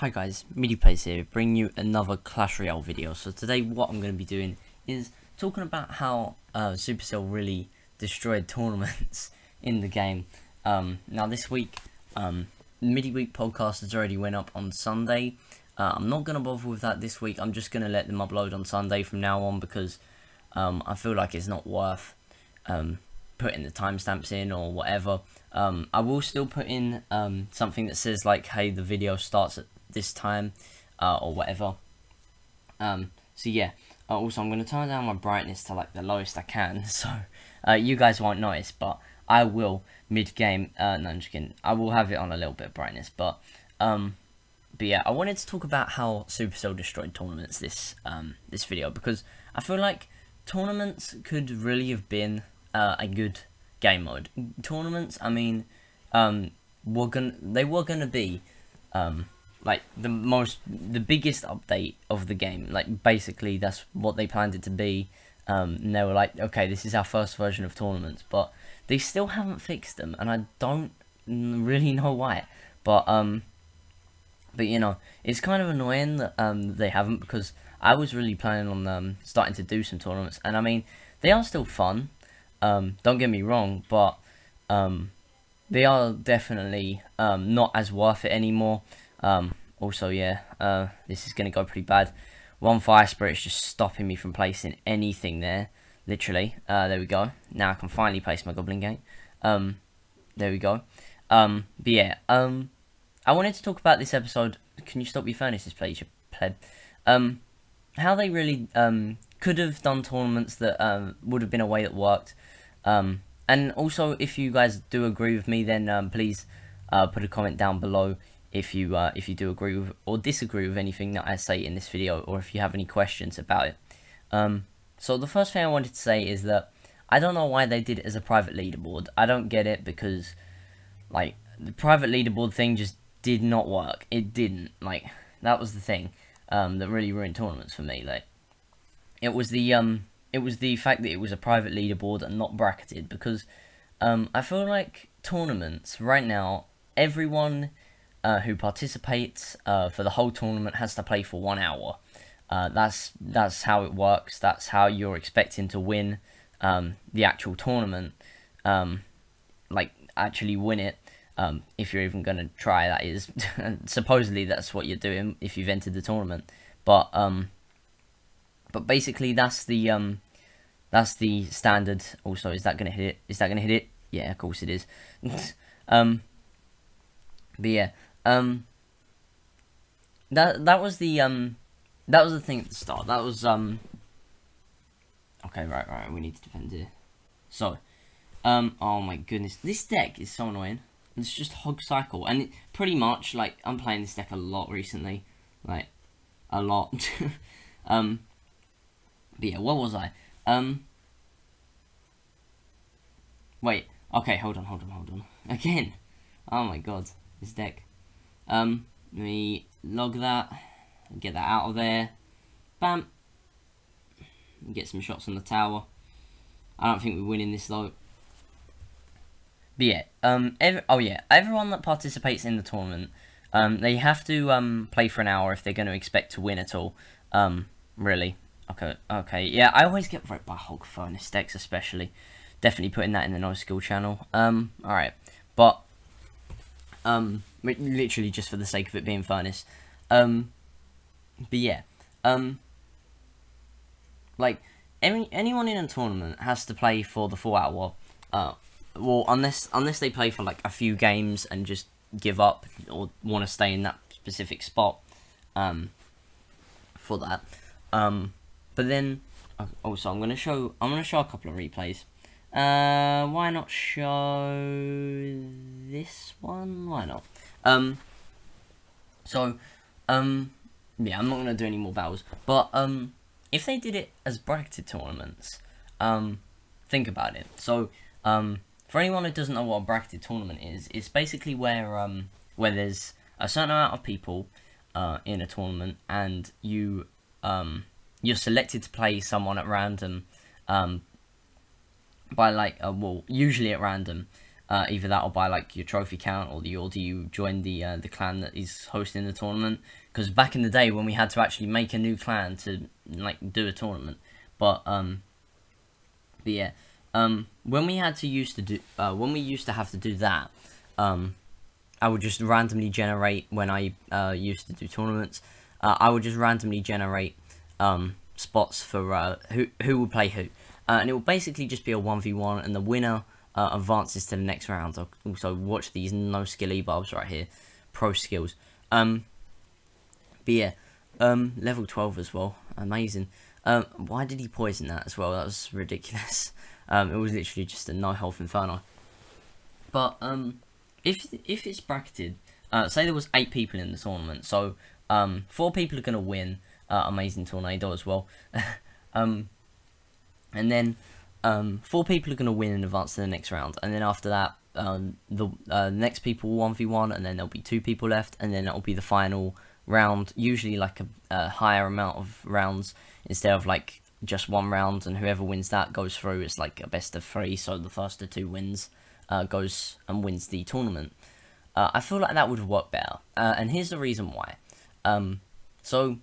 Hi guys, MidiPlays here, bringing you another Clash Royale video. So today what I'm going to be doing is talking about how uh, Supercell really destroyed tournaments in the game. Um, now this week, um, Midi Week podcast has already went up on Sunday. Uh, I'm not going to bother with that this week, I'm just going to let them upload on Sunday from now on because um, I feel like it's not worth um, putting the timestamps in or whatever. Um, I will still put in um, something that says like, hey, the video starts at this time uh, or whatever. Um, so yeah. Uh, also, I'm going to turn down my brightness to like the lowest I can, so uh, you guys won't notice, but I will mid game. Uh, no, I'm just kidding. I will have it on a little bit of brightness, but um, but yeah, I wanted to talk about how Supercell destroyed tournaments this um this video because I feel like tournaments could really have been uh, a good game mode. Tournaments, I mean, um, were gonna they were gonna be um like the most the biggest update of the game. Like basically that's what they planned it to be. Um, and they were like okay this is our first version of tournaments but they still haven't fixed them and i don't really know why. But um but you know it's kind of annoying that um they haven't because i was really planning on um starting to do some tournaments. And i mean they are still fun. Um don't get me wrong but um they are definitely um not as worth it anymore um, also, yeah, uh, this is going to go pretty bad. One Fire Spirit's just stopping me from placing anything there. Literally. Uh, there we go. Now I can finally place my Goblin Gate. Um, there we go. Um, but yeah, um, I wanted to talk about this episode. Can you stop your furnaces, please, you pleb? Um, how they really, um, could have done tournaments that, um, would have been a way that worked. Um, and also, if you guys do agree with me, then, um, please, uh, put a comment down below if you uh, if you do agree with or disagree with anything that I say in this video or if you have any questions about it. Um, so the first thing I wanted to say is that I don't know why they did it as a private leaderboard. I don't get it because like the private leaderboard thing just did not work. It didn't. Like that was the thing um, that really ruined tournaments for me. Like it was the um it was the fact that it was a private leaderboard and not bracketed because um, I feel like tournaments right now everyone uh, who participates uh, for the whole tournament has to play for one hour. Uh, that's that's how it works. That's how you're expecting to win um, the actual tournament. Um, like actually win it. Um, if you're even going to try, that is. Supposedly that's what you're doing if you've entered the tournament. But um, but basically that's the um, that's the standard. Also, is that going to hit it? Is that going to hit it? Yeah, of course it is. um, but yeah, um, that that was the um, that was the thing at the start. That was um. Okay, right, right. We need to defend here. So, um, oh my goodness, this deck is so annoying. It's just hog cycle, and it, pretty much like I'm playing this deck a lot recently, like a lot. um, but yeah, what was I? Um, wait. Okay, hold on, hold on, hold on. Again. Oh my god, this deck. Um, let me log that, get that out of there. Bam. Get some shots on the tower. I don't think we're winning this though. But yeah, um, oh yeah, everyone that participates in the tournament, um, they have to um play for an hour if they're going to expect to win at all. Um, really. Okay, okay, yeah, I always get right by Hog Furnace decks, especially. Definitely putting that in the no skill channel. Um, alright, but um, literally just for the sake of it being furnace. Um, but yeah, um, like any anyone in a tournament has to play for the full hour. Uh, well, unless unless they play for like a few games and just give up or want to stay in that specific spot. Um, for that. Um, but then also I'm gonna show I'm gonna show a couple of replays. Uh, why not show this one? Why not? Um, so, um, yeah, I'm not going to do any more battles. But, um, if they did it as bracketed tournaments, um, think about it. So, um, for anyone who doesn't know what a bracketed tournament is, it's basically where, um, where there's a certain amount of people, uh, in a tournament, and you, um, you're selected to play someone at random, um, by like, uh, well, usually at random, Uh, either that or by like your trophy count, or the or do you join the uh, the clan that is hosting the tournament? Because back in the day when we had to actually make a new clan to like do a tournament, but um, but yeah, um, when we had to use to do uh, when we used to have to do that, um, I would just randomly generate when I uh, used to do tournaments. Uh, I would just randomly generate um, spots for uh, who who will play who, uh, and it will basically just be a one v one, and the winner uh, advances to the next round. Also watch these no skill e-barbs right here, pro skills. Um, but yeah, um, level twelve as well, amazing. Um, why did he poison that as well? That was ridiculous. Um, it was literally just a no health inferno. But um, if if it's bracketed, uh, say there was eight people in the tournament, so um, four people are gonna win. Uh, amazing tornado as well. um, and then um, four people are going to win and advance to the next round, and then after that, um, the uh, next people one v one, and then there'll be two people left, and then it'll be the final round. Usually, like a, a, higher amount of rounds instead of like just one round, and whoever wins that goes through. It's like a best of three, so the first of two wins uh, goes and wins the tournament. Uh, I feel like that would work better, uh, and here's the reason why. Um, so,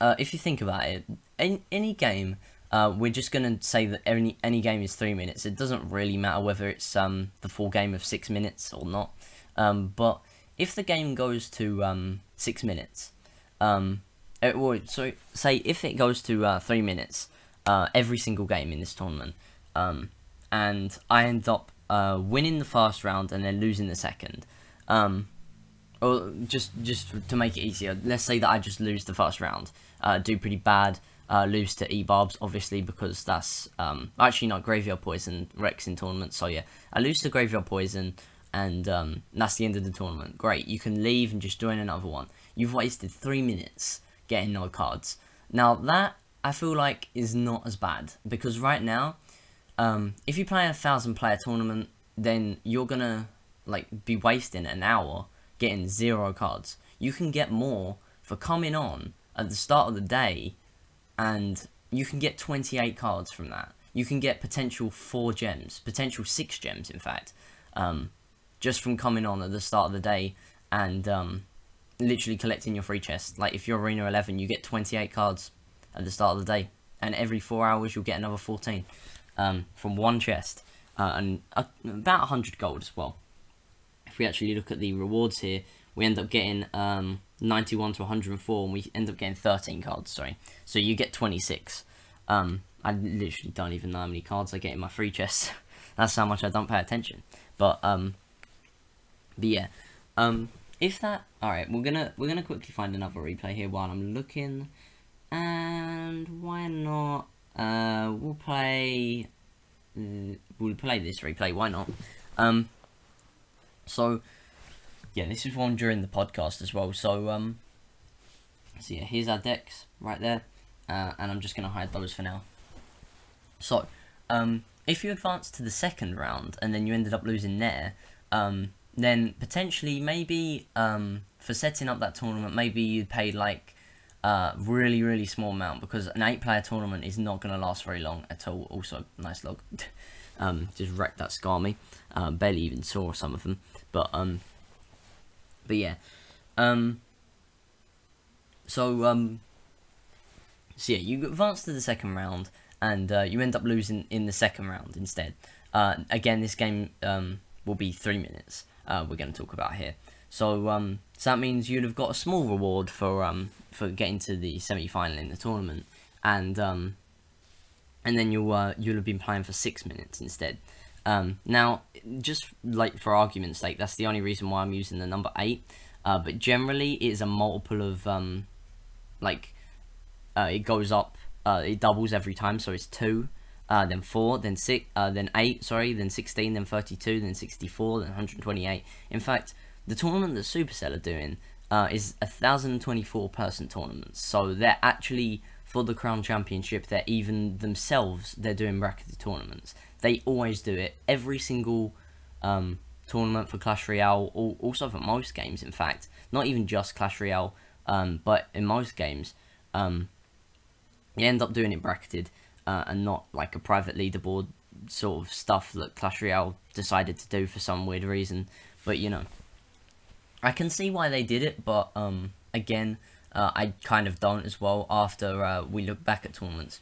uh, if you think about it, in any game uh, we're just going to say that any any game is three minutes. It doesn't really matter whether it's um, the full game of six minutes or not. Um, but if the game goes to um, six minutes, um, it, or, so say if it goes to uh, three minutes, uh, every single game in this tournament, um, and I end up uh, winning the first round and then losing the second, um, or just just to make it easier, let's say that I just lose the first round, uh, do pretty bad uh, lose to E-Barbs, obviously, because that's, um, actually not Graveyard Poison, Rex in tournament, so yeah, I lose to Graveyard Poison, and um, that's the end of the tournament. Great, you can leave and just join another one. You've wasted three minutes getting no cards. Now, that, I feel like, is not as bad, because right now, um, if you play a thousand player tournament, then you're gonna, like, be wasting an hour getting zero cards. You can get more for coming on at the start of the day and you can get 28 cards from that. You can get potential 4 gems, potential 6 gems in fact, um, just from coming on at the start of the day and um, literally collecting your free chest. Like if you're Arena 11, you get 28 cards at the start of the day, and every 4 hours you'll get another 14 um, from one chest, uh, and uh, about 100 gold as well. If we actually look at the rewards here, we end up getting um, 91 to 104, and we end up getting 13 cards, sorry. So you get 26. Um, I literally don't even know how many cards I get in my free chest. That's how much I don't pay attention. But, um, but yeah. Um, if that, alright, we're gonna, we're gonna quickly find another replay here while I'm looking. And why not, uh, we'll play, uh, we'll play this replay, why not? Um, so, yeah, this is one during the podcast as well. So, um, so yeah, here's our decks right there, uh, and I'm just gonna hide those for now. So, um, if you advance to the second round and then you ended up losing there, um, then potentially maybe um, for setting up that tournament, maybe you paid like a uh, really really small amount because an eight player tournament is not going to last very long at all. Also, nice log. um, just wrecked that Skarmy. Uh, barely even saw some of them, but um, but yeah, um, so um, so yeah, you advance to the second round, and uh, you end up losing in the second round instead. Uh, again, this game um, will be three minutes. Uh, we're going to talk about here. So um, so that means you'd have got a small reward for um for getting to the semi final in the tournament, and um, and then you'll uh, you'll have been playing for six minutes instead. Um, now, just like for argument's sake, that's the only reason why I'm using the number 8. Uh, but generally, it is a multiple of, um, like, uh, it goes up, uh, it doubles every time, so it's 2, uh, then 4, then 6, uh, then 8, sorry, then 16, then 32, then 64, then 128. In fact, the tournament that Supercell are doing uh, is a 1,024 person tournament, so they're actually, for the Crown Championship, they're even themselves, they're doing bracketed tournaments. They always do it. Every single um, tournament for Clash Royale, also for most games, in fact, not even just Clash Royale, um, but in most games, um, you end up doing it bracketed uh, and not like a private leaderboard sort of stuff that Clash Royale decided to do for some weird reason. But you know, I can see why they did it, but um, again, uh, I kind of don't as well after uh, we look back at tournaments.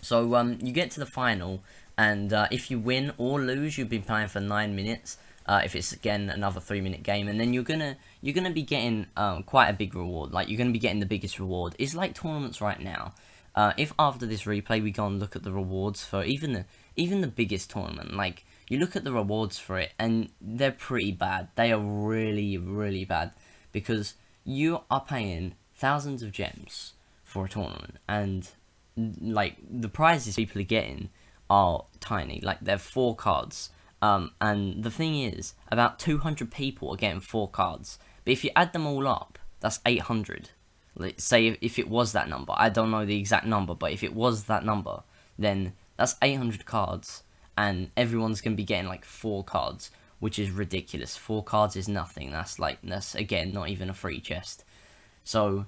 So um, you get to the final, and uh, if you win or lose, you've been playing for nine minutes. Uh, if it's again another three minute game, and then you're gonna you're gonna be getting um, quite a big reward. Like you're gonna be getting the biggest reward. It's like tournaments right now. Uh, if after this replay we go and look at the rewards for even the even the biggest tournament, like you look at the rewards for it, and they're pretty bad. They are really really bad because you are paying thousands of gems for a tournament, and like the prizes people are getting are tiny. Like they're four cards. Um, and the thing is, about 200 people are getting four cards. But if you add them all up, that's 800. Let's say if it was that number, I don't know the exact number, but if it was that number, then that's 800 cards, and everyone's gonna be getting like four cards, which is ridiculous. Four cards is nothing. That's like that's again not even a free chest. So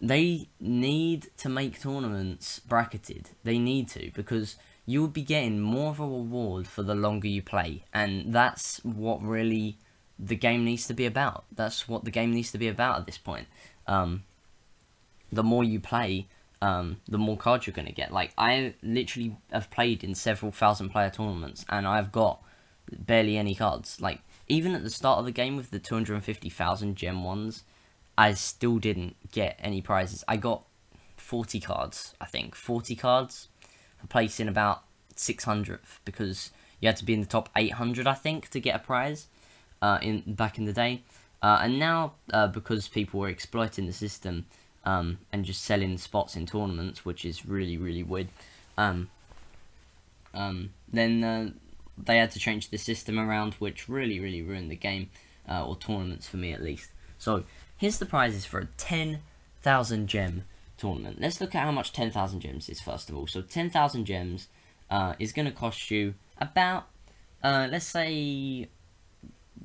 they need to make tournaments bracketed. They need to because you'll be getting more of a reward for the longer you play, and that's what really the game needs to be about. That's what the game needs to be about at this point. Um, the more you play, um, the more cards you're going to get. Like, I literally have played in several thousand player tournaments, and I've got barely any cards. Like, even at the start of the game with the 250,000 gem ones, I still didn't get any prizes. I got 40 cards, I think. 40 cards for placing about 600th, because you had to be in the top 800, I think, to get a prize uh, in back in the day. Uh, and now, uh, because people were exploiting the system, um, and just selling spots in tournaments, which is really, really weird. Um, um, then uh, they had to change the system around, which really, really ruined the game, uh, or tournaments for me at least. So, here's the prizes for a 10,000 gem tournament. Let's look at how much 10,000 gems is first of all. So, 10,000 gems uh, is going to cost you about, uh, let's say,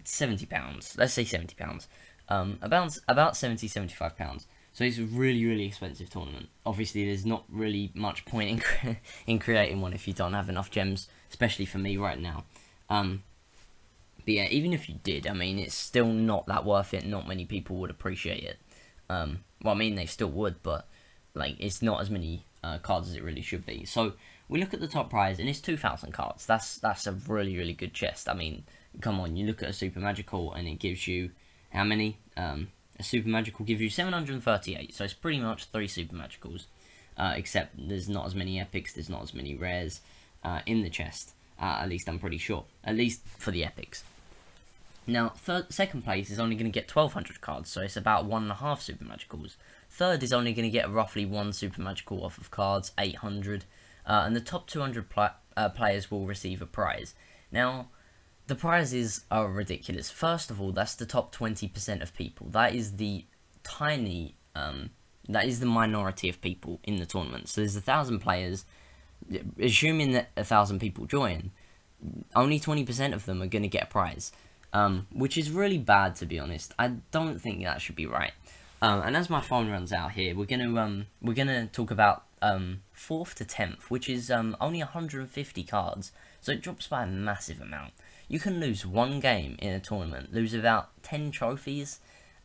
70 pounds. Let's say 70 pounds. Um, about, about 70, 75 pounds. So it's a really, really expensive tournament. Obviously, there's not really much point in, cre in creating one if you don't have enough gems, especially for me right now. Um, but yeah, even if you did, I mean, it's still not that worth it. Not many people would appreciate it. Um, well, I mean, they still would, but like, it's not as many uh, cards as it really should be. So we look at the top prize, and it's 2,000 cards. That's that's a really, really good chest. I mean, come on, you look at a super magical, and it gives you how many? Um, a super magic will give you 738, so it's pretty much three super magicals. Uh, except there's not as many epics, there's not as many rares uh, in the chest. Uh, at least I'm pretty sure. At least for the epics. Now, third, second place is only going to get 1200 cards, so it's about one and a half super magicals. Third is only going to get roughly one super magical off of cards, 800. Uh, and the top 200 pl uh, players will receive a prize. Now, the prizes are ridiculous. First of all, that's the top 20% of people. That is the tiny, um, that is the minority of people in the tournament. So there's a thousand players, assuming that a thousand people join, only 20% of them are going to get a prize. Um, which is really bad to be honest. I don't think that should be right. Um, and as my phone runs out here, we're gonna um, we're gonna talk about um, fourth to tenth, which is um, only 150 cards, so it drops by a massive amount you can lose one game in a tournament, lose about 10 trophies,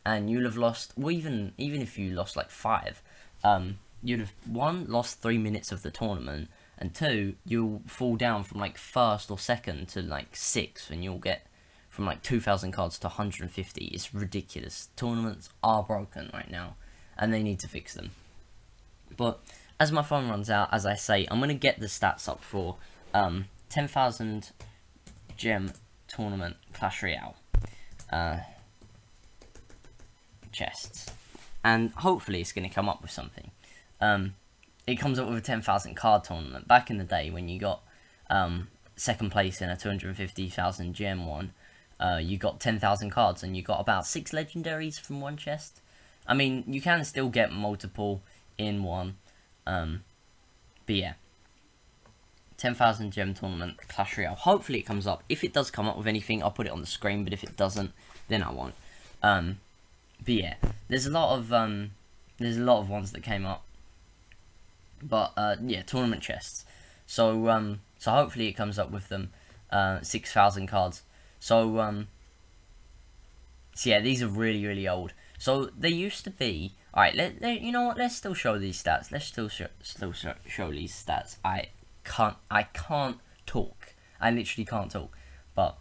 and you'll have lost, well, even, even if you lost like 5, um, you'd have, one, lost 3 minutes of the tournament, and two, you'll fall down from like first or second to like sixth, and you'll get from like 2,000 cards to 150. It's ridiculous. Tournaments are broken right now, and they need to fix them. But as my phone runs out, as I say, I'm going to get the stats up for um, 10,000 gem tournament Clash Royale uh, chests. And hopefully it's going to come up with something. Um, it comes up with a 10,000 card tournament. Back in the day when you got um, second place in a 250,000 gem one, uh, you got 10,000 cards and you got about 6 legendaries from one chest. I mean, you can still get multiple in one. Um, but yeah. 10,000 gem tournament Clash Royale. Hopefully it comes up. If it does come up with anything, I'll put it on the screen, but if it doesn't, then I won't. Um, but yeah, there's a lot of um, there's a lot of ones that came up. But uh, yeah, tournament chests. So um, So hopefully it comes up with them uh, 6,000 cards. So, um, so yeah, these are really, really old. So they used to be. All right, let, let you know what? Let's still show these stats. Let's still show, still show, show these stats. I can't. I can't talk. I literally can't talk. But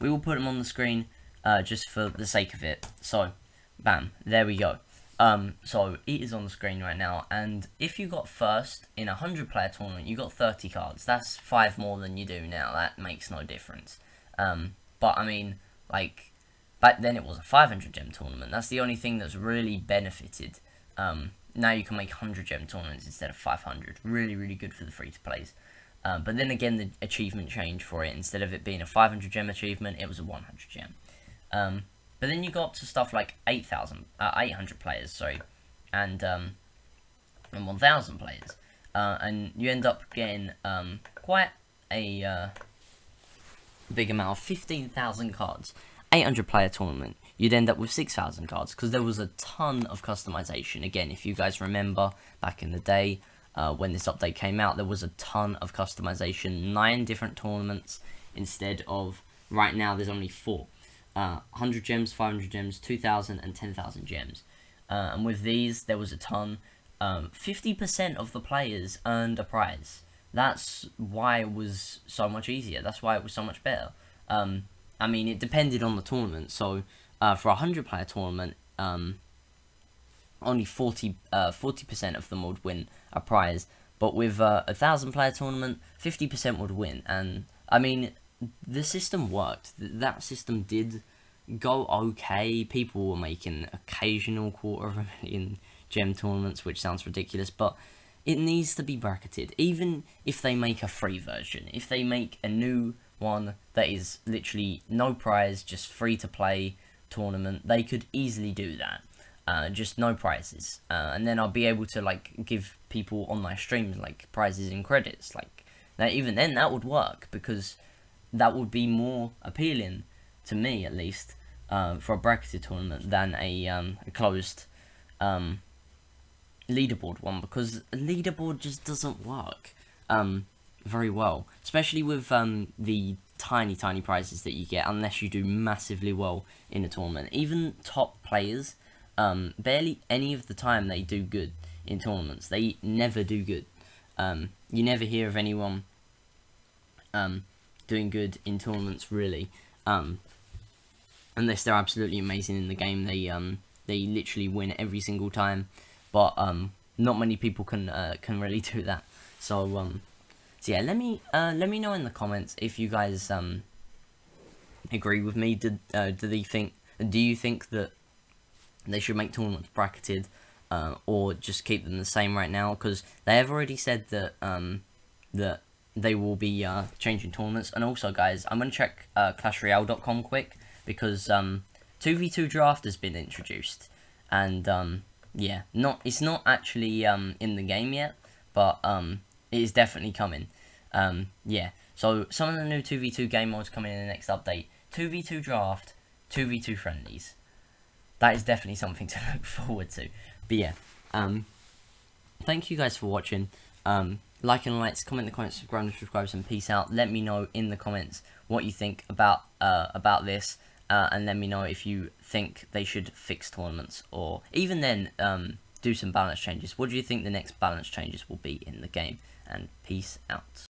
we will put them on the screen uh, just for the sake of it. So, bam, there we go. Um, so it is on the screen right now, and if you got first in a hundred player tournament, you got 30 cards. That's five more than you do now. That makes no difference. Um, but I mean, like back then it was a 500 gem tournament. That's the only thing that's really benefited. Um, now you can make 100 gem tournaments instead of 500. Really, really good for the free to plays. Um, but then again, the achievement change for it. Instead of it being a 500 gem achievement, it was a 100 gem. Um, but then you got to stuff like 8,000, uh, 800 players, sorry, and um, and 1,000 players, uh, and you end up getting um, quite a uh, big amount of 15,000 cards. 800 player tournament, you'd end up with 6,000 cards because there was a ton of customization. Again, if you guys remember back in the day uh, when this update came out, there was a ton of customization. Nine different tournaments instead of right now. There's only four uh, 100 gems, 500 gems, 2,000 and 10,000 gems. Uh, and with these, there was a ton. 50% um, of the players earned a prize. That's why it was so much easier. That's why it was so much better. Um, I mean, it depended on the tournament. So, uh, for a 100 player tournament, um, only 40, 40% uh, of them would win a prize. But with uh, a 1,000 player tournament, 50% would win. And, I mean, the system worked. That system did go okay. People were making occasional quarter of a million gem tournaments, which sounds ridiculous, but it needs to be bracketed. Even if they make a free version, if they make a new one that is literally no prize, just free to play tournament, they could easily do that. Uh, just no prizes, uh, and then I'll be able to like give people on my streams like prizes and credits. Like that, even then that would work because that would be more appealing to me at least uh, for a bracketed tournament than a, um, a closed um, leaderboard one because a leaderboard just doesn't work um, very well, especially with um, the tiny, tiny prizes that you get unless you do massively well in a tournament. Even top players, um, barely any of the time they do good in tournaments. They never do good. Um, you never hear of anyone um, doing good in tournaments really. Um, unless they're absolutely amazing in the game, they um they literally win every single time. But not many people can uh, can really do that. So um, so yeah, let me uh, let me know in the comments if you guys um agree with me. Did uh, do they think? Do you think that they should make tournaments bracketed? Uh, or just keep them the same right now because they have already said that um, that they will be uh, changing tournaments. And also, guys, I'm going to check uh, ClashRoyale.com quick because um, 2v2 draft has been introduced. And um, yeah, not it's not actually um, in the game yet, but um, it is definitely coming. Um, yeah, so some of the new 2v2 game modes coming in the next update. 2v2 draft, 2v2 friendlies. That is definitely something to look forward to. But yeah, um, thank you guys for watching. Um, like and likes, comment in the comments, subscribe and subscribe, and peace out. Let me know in the comments what you think about uh, about this, uh, and let me know if you think they should fix tournaments, or even then um, do some balance changes. What do you think the next balance changes will be in the game? And peace out.